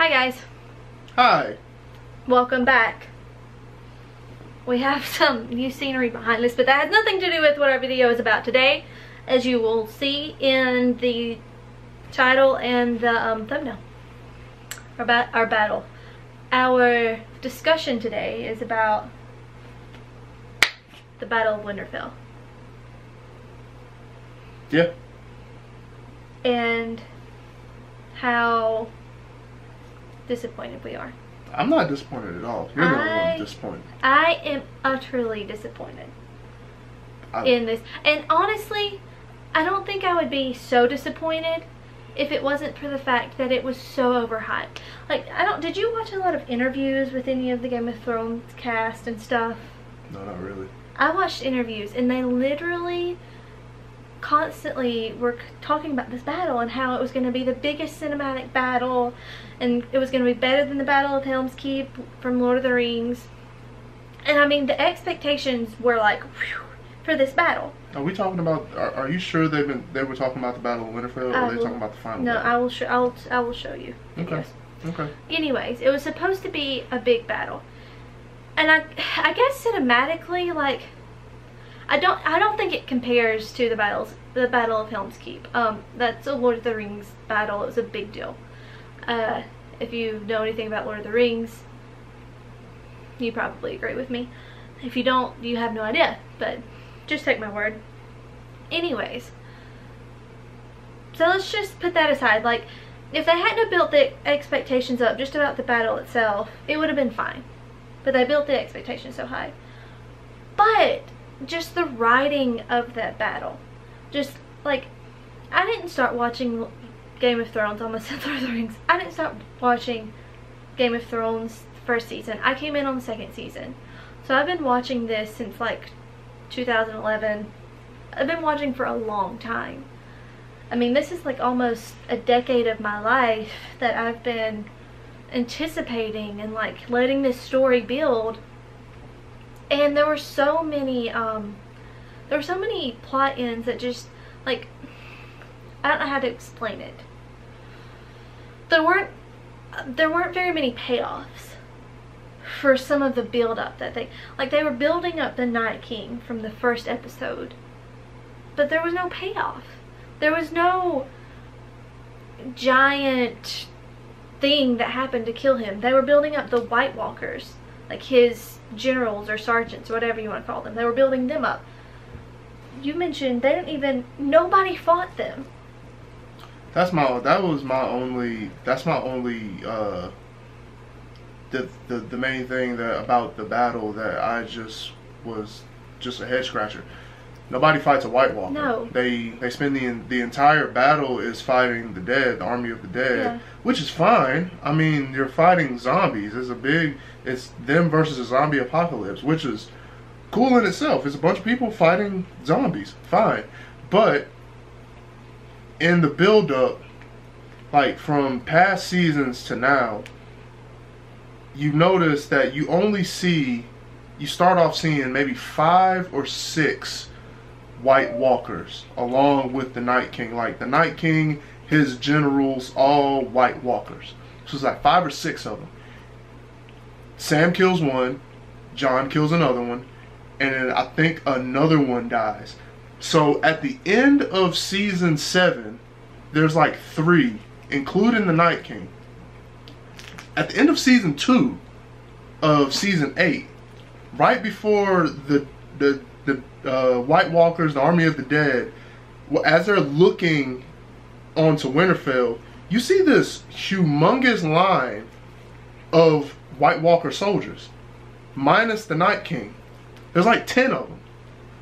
Hi guys, Hi. welcome back. We have some new scenery behind us, but that has nothing to do with what our video is about today, as you will see in the title and the um, thumbnail. Our, ba our battle. Our discussion today is about the Battle of Winterfell. Yeah. And how disappointed we are. I'm not disappointed at all. You're the one disappointed. I am utterly disappointed I, in this. And honestly, I don't think I would be so disappointed if it wasn't for the fact that it was so overhyped. Like, I don't, did you watch a lot of interviews with any of the Game of Thrones cast and stuff? no, not really. I watched interviews and they literally constantly were talking about this battle and how it was going to be the biggest cinematic battle and it was going to be better than the Battle of Helm's Deep from Lord of the Rings. And I mean, the expectations were like whew, for this battle. Are we talking about? Are, are you sure they've been? They were talking about the Battle of Winterfell, or I are they will- talking about the final? No, I will show. I'll I will show you. Okay. Yes. Okay. Anyways, it was supposed to be a big battle. And I I guess cinematically like I don't I don't think it compares to the battles the Battle of Helm's Deep. Um that's a Lord of the Rings battle. It was a big deal. Uh if you know anything about Lord of the Rings, you probably agree with me. If you don't, you have no idea, but just take my word. Anyways, so let's just put that aside. Like, if they hadn't built the expectations up just about the battle itself, it would have been fine. But they built the expectations so high. But just the writing of that battle, just like I didn't start watching Game of Thrones. Almost Lord of the Rings. I didn't start watching Game of Thrones first season. I came in on the second season, so I've been watching this since like 2011. I've been watching for a long time. I mean, this is like almost a decade of my life that I've been anticipating and like letting this story build. And there were so many, um, there were so many plot ends that just, like, I don't know how to explain it. There weren't, there weren't very many payoffs for some of the build up that they, like, they were building up the Night King from the first episode, but there was no payoff. There was no giant thing that happened to kill him. They were building up the White Walkers, like his generals or sergeants whatever you want to call them. They were building them up. You mentioned they didn't even nobody fought them. That's my. That was my only. That's my only. uh the, the the main thing that about the battle that I just was just a head scratcher. Nobody fights a White Walker. No. They they spend the the entire battle is fighting the dead, the army of the dead, Yeah. which is fine. I mean, you're fighting zombies. It's a big. It's them versus a zombie apocalypse, which is cool in itself. It's a bunch of people fighting zombies. Fine, but in the build up, like from past seasons to now, you notice that you only see, you start off seeing maybe five or six White Walkers along with the Night King. Like the Night King, his generals, all White Walkers. So it's like five or six of them. Sam kills one, Jon kills another one, and then I think another one dies. So at the end of season seven, there's like three, including the Night King. At the end of season two of season eight, right before the the the uh, White Walkers, the Army of the Dead, as they're looking onto Winterfell, you see this humongous line of White Walker soldiers, minus the Night King. There's like ten of them.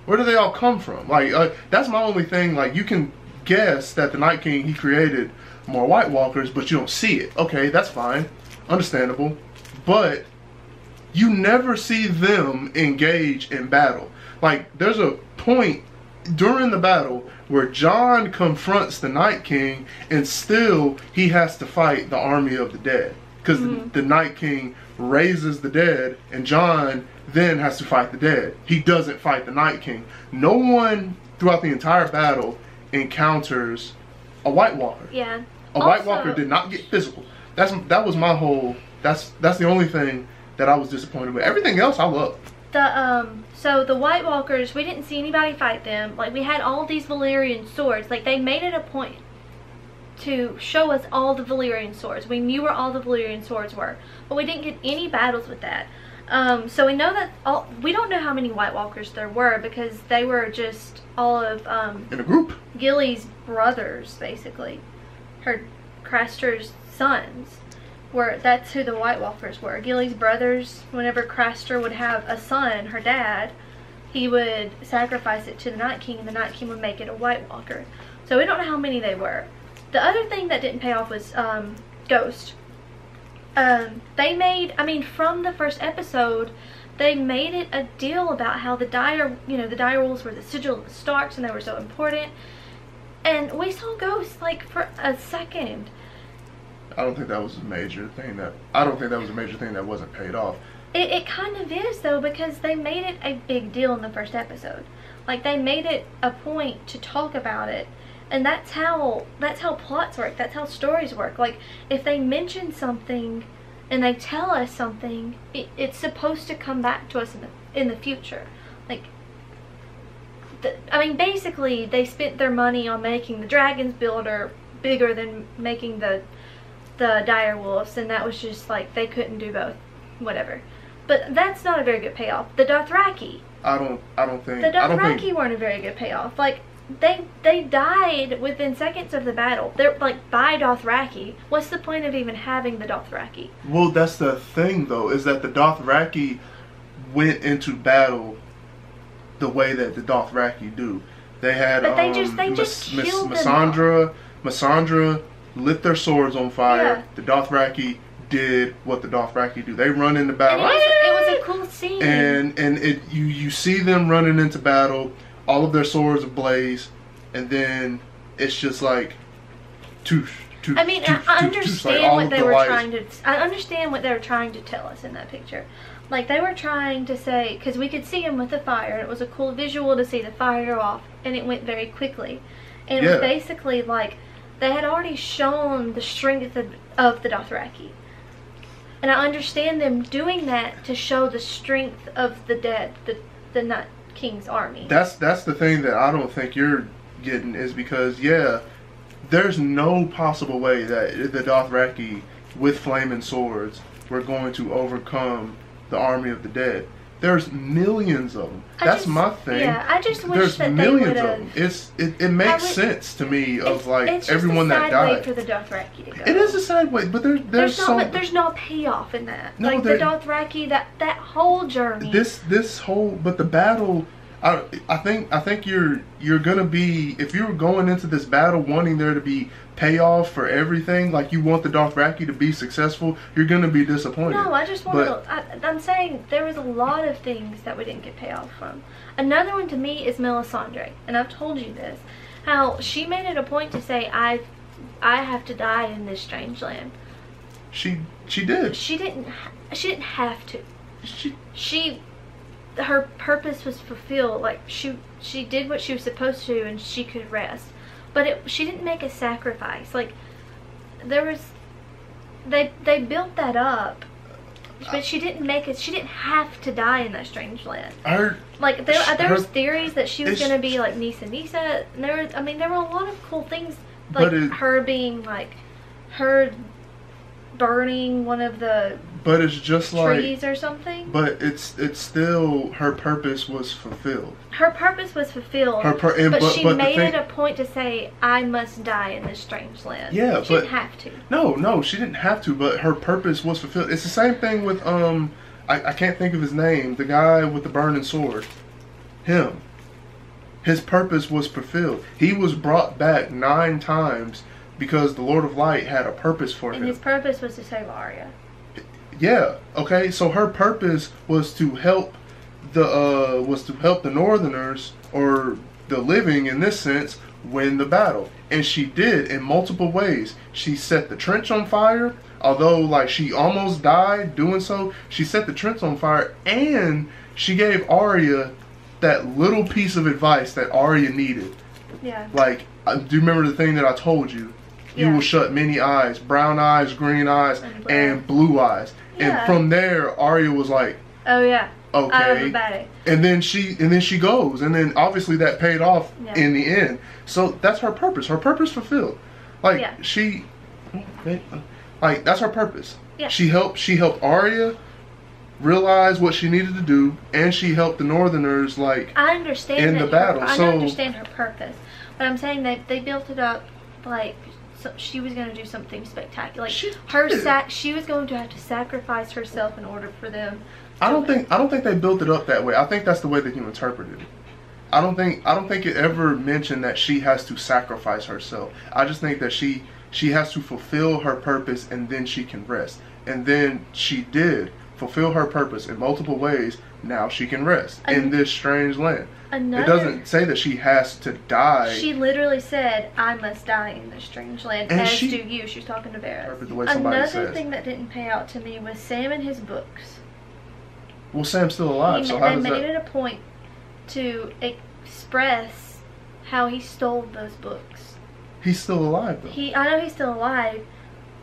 Where do they all come from? Like uh, that's my only thing. Like you can guess that the Night King he created more White Walkers, but you don't see it. Okay, that's fine, understandable. But you never see them engage in battle. Like there's a point during the battle where Jon confronts the Night King and still he has to fight the army of the dead because the, the Night King raises the dead and Jon then has to fight the dead. He doesn't fight the Night King. No one throughout the entire battle encounters a White Walker. Yeah. A White Walker did not get physical. That's that was my whole. That's that's the only thing that I was disappointed with. Everything else I love. The um so the White Walkers, we didn't see anybody fight them. Like we had all these Valyrian swords. Like they made it a point to show us all the Valyrian swords. We knew where all the Valyrian swords were, but we didn't get any battles with that. Um, so we know that all we don't know how many White Walkers there were because they were just all of um, In a group. Gilly's brothers, basically, her Craster's sons. Were that's who the White Walkers were. Gilly's brothers. Whenever Craster would have a son, her dad, he would sacrifice it to the Night King, and the Night King would make it a White Walker. So we don't know how many they were. The other thing that didn't pay off was um, Ghost. Um, they made, I mean, from the first episode, they made it a deal about how the dire, you know, the dire wolves were the sigil of the Starks and they were so important. And we saw Ghost like for a second. I don't think that was a major thing that I don't think that was a major thing that wasn't paid off. It, it kind of is though because they made it a big deal in the first episode. Like they made it a point to talk about it. And that's how that's how plots work. That's how stories work. Like if they mention something and they tell us something, it, it's supposed to come back to us in the in the future. Like the, I mean basically they spent their money on making the dragons builder bigger than making the the dire wolves and that was just like they couldn't do both. Whatever. But that's not a very good payoff. The Dothraki I don't I don't think the I don't Dothraki think weren't a very good payoff. Like they they died within seconds of the battle. They're like bye Dothraki. What's the point of even having the Dothraki? Well, that's the thing though, is that the Dothraki went into battle the way that the Dothraki do. They had But they um, just- they just Mas- killed them Missandra, Missandra lit their swords on fire. Yeah. The Dothraki did what the Dothraki do. They run into battle. it was, it was a cool scene. and and it you you see them running into battle, all of their swords ablaze, and then it's just like, toosh, toosh. I mean, toosh, I understand like what they the were lights. trying to. I understand what they were trying to tell us in that picture. Like they were trying to say, because we could see them with the fire, and it was a cool visual to see the fire go off, and it went very quickly. And it was basically like they had already shown the strength of, of the Dothraki. And I understand them doing that to show the strength of the dead, the the Night King's army. That's that's the thing that I don't think you're getting is because yeah, there's no possible way that the Dothraki with flaming swords were going to overcome the army of the dead. There's millions of them. I That's just- my thing. Yeah, I just wish There's that they millions would of them. It's it, it makes would- sense to me of like it's everyone a that died. for the Dothraki to go. It is a sad way, but there, there's, There's, so no, there's no payoff in that. No, like the Dothraki, that that whole journey. this this whole but the battle I, I think I think you're you're gonna be if you're going into this battle wanting there to be payoff for everything like you want the Dothraki to be successful you're gonna be disappointed. no, I just want but- to. I, I'm saying there was a lot of things that we didn't get payoff from. Another one to me is Melisandre, and I've told you this, how she made it a point to say I, I have to die in this strange land. She she did. She didn't. She didn't have to. She she her purpose was fulfilled like she she did what she was supposed to and she could rest but it she didn't make a sacrifice. Like there was they they built that up but she didn't make it she didn't have to die in that strange land. Her like there Sh- there her- was theories that she was gonna be like Nissa Nissa and there was, I mean there were a lot of cool things like it- her being like her burning one of the but it's just like trees or something but it's it's still her purpose was fulfilled. her purpose was fulfilled, Her pur- and- but, but- she but made thing- it a point to say, "I must die in this strange land." Yeah, she but- didn't have to. No, no, she didn't have to, but her purpose was fulfilled. It's the same thing with um I, I can't think of his name, the guy with the burning sword. Him. His purpose was fulfilled. He was brought back nine times because the Lord of Light had a purpose for And him. his purpose was to save Arya. Yeah. Okay. So her purpose was to help the uh was to help the Northerners or the living in this sense win the battle, and she did in multiple ways. She set the trench on fire. Although like she almost died doing so, she set the trench on fire, and she gave Arya that little piece of advice that Arya needed. Yeah. Like, uh, do you remember the thing that I told you? you Yeah. will shut many eyes, brown eyes, green eyes, And black. and blue eyes. Yeah. And from there, Arya was like, Oh yeah. Okay. And then she and then she goes, and then obviously that paid off Yeah. in the end. So that's her purpose. Her purpose fulfilled. Like Yeah. she, like that's her purpose. Yeah. She helped. She helped Arya realize what she needed to do, and she helped the Northerners. Like I understand in the her- battle, I so- understand her purpose, but I'm saying that they built it up like so she was going to do something spectacular. Like She her sac, she was going to have to sacrifice herself in order for them. I don't think I don't think they built it up that way. I think that's the way that you interpreted it. I don't think I don't think it ever mentioned that she has to sacrifice herself. I just think that she she has to fulfill her purpose and then she can rest. And then she did fulfill her purpose in multiple ways. Now she can rest in this strange land. Another, It doesn't say that she has to die. She literally said, "I must die in this strange land," And as she- do you. She was talking to Varys. The way Another says. thing that didn't pay out to me was Sam and his books. well, Sam's still alive, He so how they made it a point to express how he stole those books. He's still alive though. He, I know he's still alive,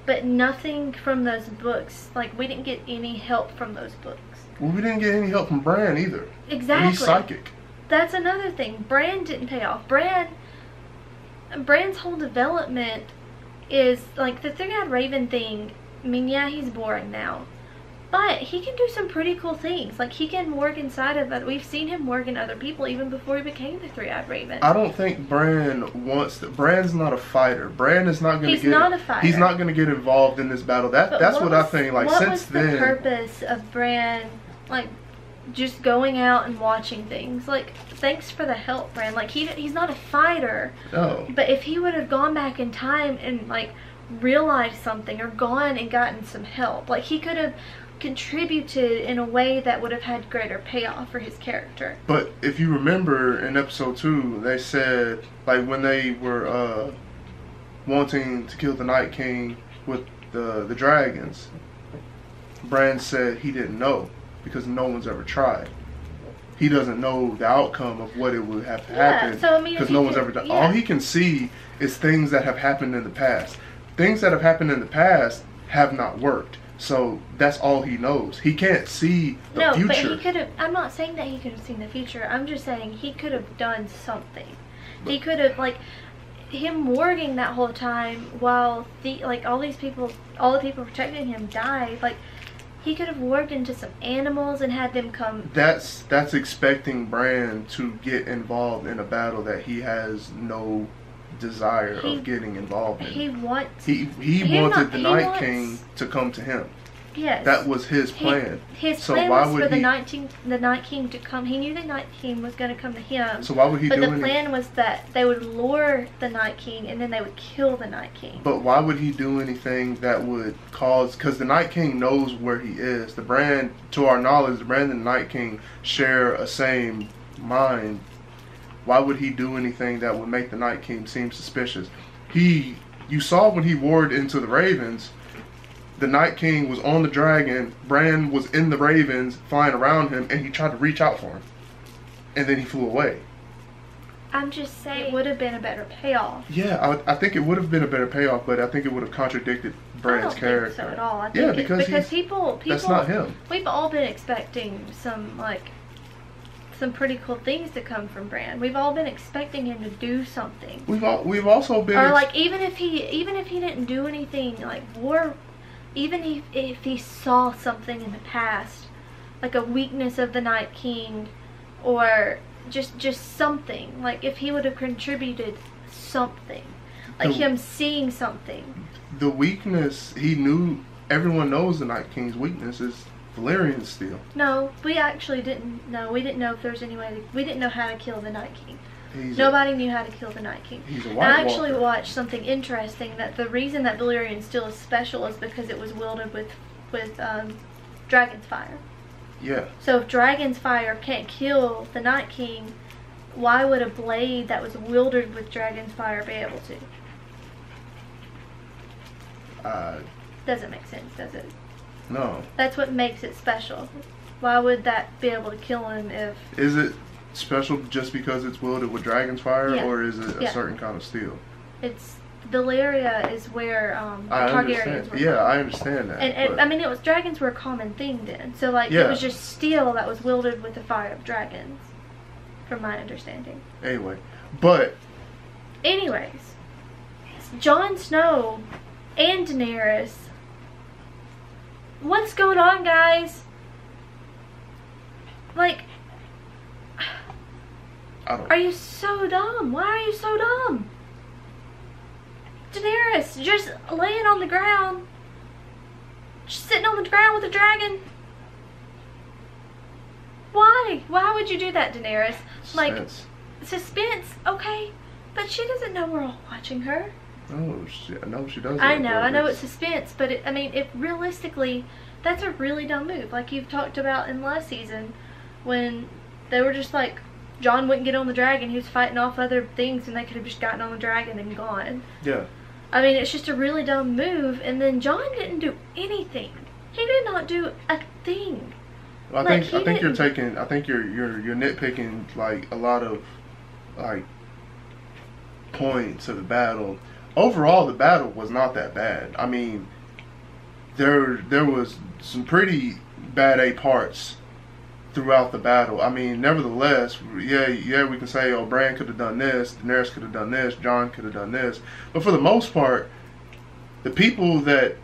but nothing from those books. Like we didn't get any help from those books. Well, we didn't get any help from Bran either. Exactly. And he's psychic. That's another thing. Bran didn't pay off. Bran, Bran's whole development is like the three-eyed raven thing. I mean, yeah, he's boring now, but he can do some pretty cool things. Like he can warg inside of it. We've seen him warg in other people even before he became the three-eyed raven. I don't think Bran wants that. Bran's not a fighter. Bran is not going to He's get. not a fighter. He's not going to get involved in this battle. That But that's what, I was- think. Like what since was then, the purpose of Bran, like, just going out and watching things? Like, thanks for the help, Bran. Like, he he's not a fighter, no. but if he would have gone back in time and like realized something or gone and gotten some help, like he could have contributed in a way that would have had greater payoff for his character. But if you remember in episode two, they said like when they were uh, wanting to kill the Night King with the the dragons, Bran said he didn't know because no one's ever tried. He doesn't know the outcome of what it would have to Yeah, happen so, I mean, because no one's could- ever done. yeah. All he can see is things that have happened in the past. Things that have happened in the past have not worked. So that's all he knows. He can't see the no, future. but he could have. I'm not saying that he could have seen the future. I'm just saying he could have done something. he could have like him working that whole time while the like all these people, all the people protecting him died. Like he could have warged into some animals and had them come. that's that's expecting Bran to get involved in a battle that he has no desire He- of getting involved in. He wants. He he He wanted not- the he Night wants- King to come to him. Yes. That was his He- plan. his So plan why was would for the he- night king, the night king to come. He knew the night king was going to come to him. So why would he but the plan was that they would lure the night king and then they would kill the night king. But why would he do anything that would cause? Because the Night King knows where he is. The Bran, to our knowledge, the Bran and the Night King share a same mind. Why would he do anything that would make the Night King seem suspicious? He, you saw when he warged into the Ravens, the Night King was on the dragon. Bran was in the Ravens, flying around him, and he tried to reach out for him, and then he flew away. I'm just saying it would have been a better payoff. Yeah, I, I think it would have been a better payoff, but I think it would have contradicted Bran's character. think so at all. I think Yeah, it- because because people people That's not him. we've all been expecting some like some pretty cool things to come from Bran. We've all been expecting him to do something. We've all, we've also been Or like even if he even if he didn't do anything like war even if if he saw something in the past like a weakness of the Night King or just just something like if he would have contributed something like The- him seeing something the weakness. He knew everyone knows the Night King's weakness is Valyrian steel. No, we actually didn't know. We didn't know if there was any way. To, we didn't know how to kill the Night King. He's Nobody knew how to kill the Night King. He's a And I actually Walker. watched something interesting that the reason that Valyrian steel is special is because it was wielded with with um, dragon's fire. Yeah, So if dragon's fire can't kill the Night King, why would a blade that was wielded with dragon's fire be able to? uh, Doesn't make sense, does it? no. That's what makes it special. Why would that be able to kill him if Is it special just because it's wielded with dragon's fire, Yeah. or is it a Yeah. certain kind of steel? it's Valyria is where um, I Targaryens understand. were. Yeah, from. I understand that. And, and I mean, it was dragons were a common thing then. So like, Yeah. it was just steel that was wielded with the fire of dragons, from my understanding. anyway, but Anyways, Jon Snow and Daenerys. What's going on, guys? Like, Don't. are you so dumb? Why are you so dumb? Daenerys, just laying on the ground. Just sitting on the ground with a dragon. Why? Why would you do that, Daenerys? Like, sense. suspense, okay, but she doesn't know we're all watching her. No, she, no, she doesn't. I know, I know it's suspense, but it, I mean, if realistically, that's a really dumb move. Like you've talked about in last season, when they were just like, Jon wouldn't get on the dragon, he was fighting off other things, and they could have just gotten on the dragon and gone. Yeah, I mean, it's just a really dumb move, and then Jon didn't do anything. He did not do a thing. I Like, think I think you're taking. I think you're you're you're nitpicking like a lot of like points of the battle. Overall, the battle was not that bad. I mean, there there was some pretty bad A parts throughout the battle. I mean, nevertheless, yeah, yeah, we can say, oh, Bran could have done this, Daenerys could have done this, Jon could have done this, but for the most part, the people that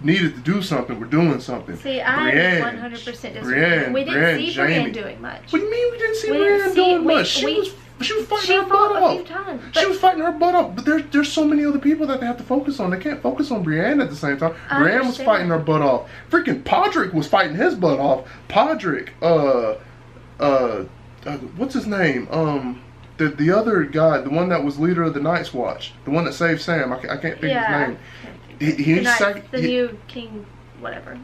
needed to do something were doing something. See, I Brienne, 100% disagree. Brienne, we didn't Brienne, see Jaime. Brienne doing much. What do you mean we didn't see We Brienne see- doing we- much? She we- was she was fighting She her butt off. times, She was fighting her butt off, but there's there's so many other people that they have to focus on. They can't focus on Brienne at the same time. I Brienne was fighting her butt off. Freaking Podrick was fighting his butt off. Podrick, uh, uh, uh what's his name? Um, the the other guy, the one that was leader of the Night's Watch, the one that saved Sam. I, I can't think yeah. of his name. He, he the, night- sac- the he- new king, whatever.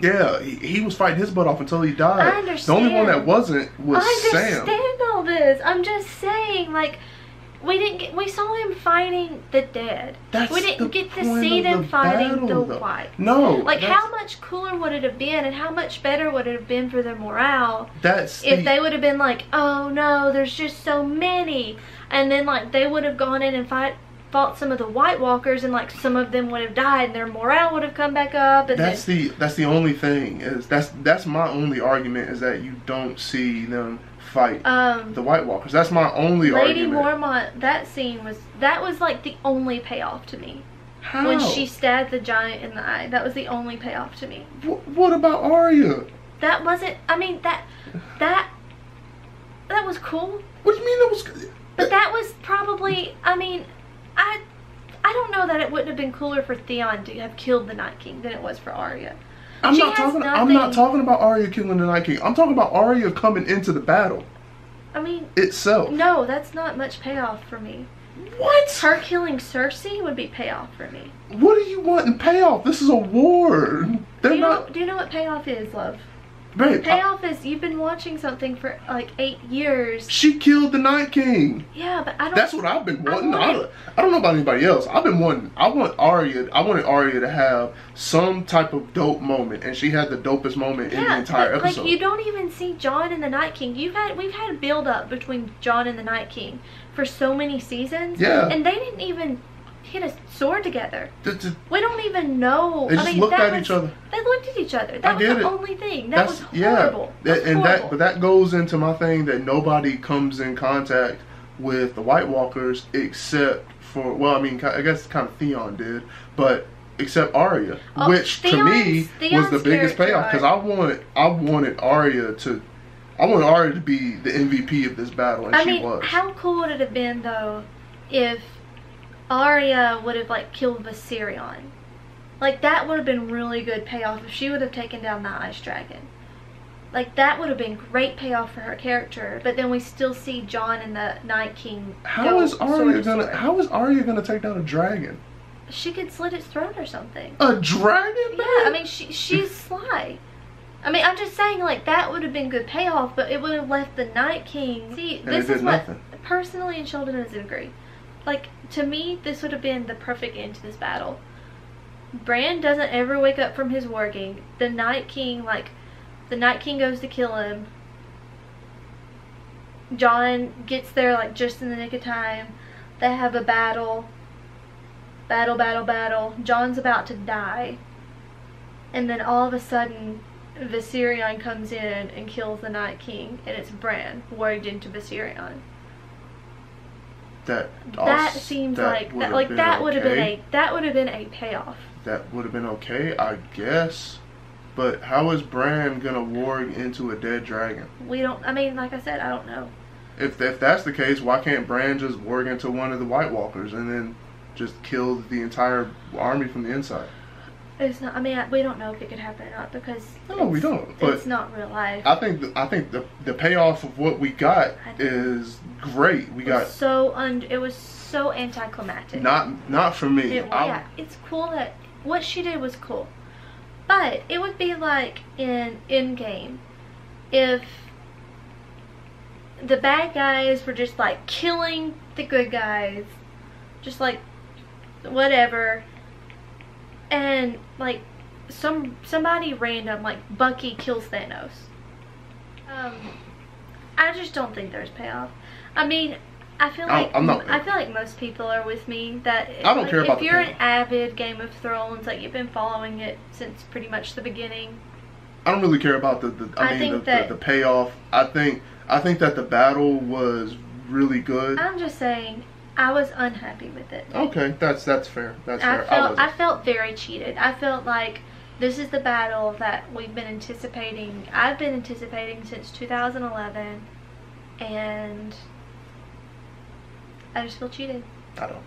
Yeah, he, he was fighting his butt off until he died. I The only one that wasn't was I Sam. understand all this. I'm just saying, like, we didn't get, we saw him fighting the dead. That's we didn't get to see them the fighting battle, the though. white. No, Like, how much cooler would it have been, and how much better would it have been for their morale That's if the, they would have been like, oh no, there's just so many, and then like they would have gone in and fight fought some of the White Walkers, and like some of them would have died, and their morale would have come back up, and That's then the that's the only thing is that's that's my only argument is that you don't see them fight um. the White Walkers. That's my only argument. Lady. Mormont, that scene was that was like the only payoff to me How? when she stabbed the giant in the eye. That was the only payoff to me. Wh- what about Arya? That wasn't. I mean that that that was cool, What do you mean that was? but that was probably. I mean, I I don't know that it wouldn't have been cooler for Theon to have killed the Night King than it was for Arya. I'm she not talking. I'm not talking about Arya killing the Night King. I'm talking about Arya coming into the battle I mean, itself. no, that's not much payoff for me. What? Her killing Cersei would be payoff for me. What do you want in payoff? This is a war. They're Do you not. know? Do you know what payoff is, love? Babe, I- Payoff is you've been watching something for like eight years. she killed the Night King. Yeah, but I don't. That's what I've been wanting. I, want don't, I don't know about anybody else. I've been wanting. I want Arya. I wanted Arya to have some type of dope moment, and she had the dopest moment in the entire but, episode. like you don't even see Jon and the Night King. You've had we've had a build up between Jon and the Night King for so many seasons. Yeah. and they didn't even hit a sword together. Th- th- We don't even know. They I just mean, looked at was- each other. They looked at each other. That I was the it. only thing. That was yeah, horrible. That- That's and that, horrible. but that goes into my thing that nobody comes in contact with the White Walkers except for well, I mean, I guess kind of Theon did, but except Arya, Oh, which to me Theon's- was the biggest payoff because I wanted I wanted Arya to. I wanted Arya to be the MVP of this battle, and I she mean, was. how cool would it have been though if Arya would have like killed Viserion? Like that would have been really good payoff if she would have taken down the Ice Dragon. Like that would have been great payoff for her character, but then we still see Jon and the Night King. How is Arya to gonna? sword. How is Arya gonna take down a dragon? She could slit its throat or something. A dragon? Yeah, I mean she she's sly. I mean, I'm just saying, like that would have been good payoff, but it would have left the Night King. See, And this is what nothing. personally, and Sheldon doesn't agree. Like to me, this would have been the perfect end to this battle. Bran doesn't ever wake up from his warging. The Night King, like, the Night King goes to kill him. Jon gets there like just in the nick of time. They have a battle. battle, battle, battle. Jon's about to die. And then all of a sudden, Viserion comes in and kills the Night King, and it's Bran warged into Viserion. That That seems that like that, like that would have been a that would have been a payoff. That would have been okay, I guess. But how is Bran gonna warg into a dead dragon? We don't. I mean, like I said, I don't know. If if that's the case, why can't Bran just warg into one of the White Walkers and then just kill the entire army from the inside? It's not. I mean, we don't know if it could happen or not because No, we don't, but- it's not real life. I think the, I think the the payoff of what we got is great. We got so un. It was so anticlimactic. not not for me. It, yeah, it's cool that what she did was cool, but it would be like in in Endgame if the bad guys were just like killing the good guys, just like whatever, and like some somebody random like Bucky kills Thanos. Um, I just don't think there's payoff. I mean, I feel like I'm not- I feel like most people are with me that I don't like, care about if the you're an avid Game of Thrones, like you've been following it since pretty much the beginning. I don't really care about the, the I, I mean think the, that- the, the payoff. I think I think that the battle was really good. I'm just saying, I was unhappy with it. Okay, that's that's fair. That's I fair. felt wasn't. I, felt very cheated. I felt like this is the battle that we've been anticipating. I've been anticipating since 2011, and I just feel cheated. I don't.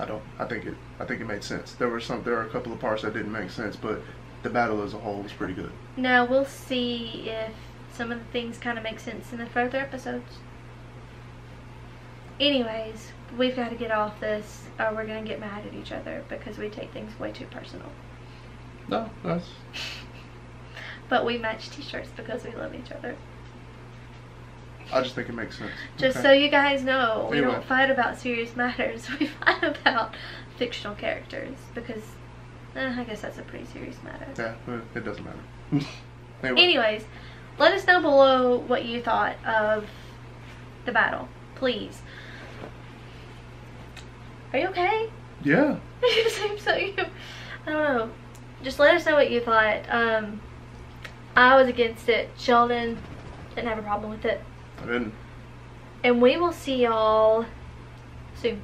I don't. I think it. I think it made sense. There were some. There are a couple of parts that didn't make sense, but the battle as a whole was pretty good. Now we'll see if some of the things kind of make sense in the further episodes. Anyways, we've got to get off this, or we're gonna get mad at each other because we take things way too personal. No, that's But we match T-shirts because we love each other. I just think it makes sense. Just Okay. so you guys know, we Anyway. don't fight about serious matters. We fight about fictional characters because eh, I guess that's a pretty serious matter. Yeah, it doesn't matter. anyway, Anyways, let us know below what you thought of the battle, please. Are you okay? yeah, you seem so you. I don't know. Just let us know what you thought. Um, I was against it. Sheldon didn't have a problem with it. I didn't. And we will see y'all soon.